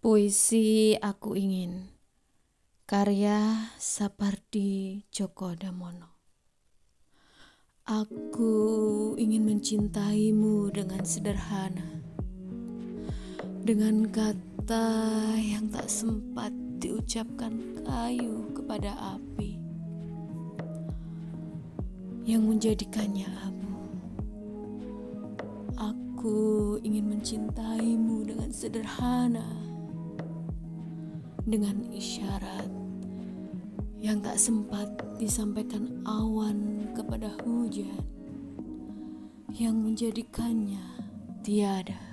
Puisi Aku Ingin Karya Sapardi Djoko Damono Aku ingin mencintaimu dengan sederhana Dengan kata yang tak sempat diucapkan kayu kepada api Yang menjadikannya abu. Aku ingin mencintaimu dengan sederhana dengan isyarat yang tak sempat disampaikan awan kepada hujan yang menjadikannya tiada.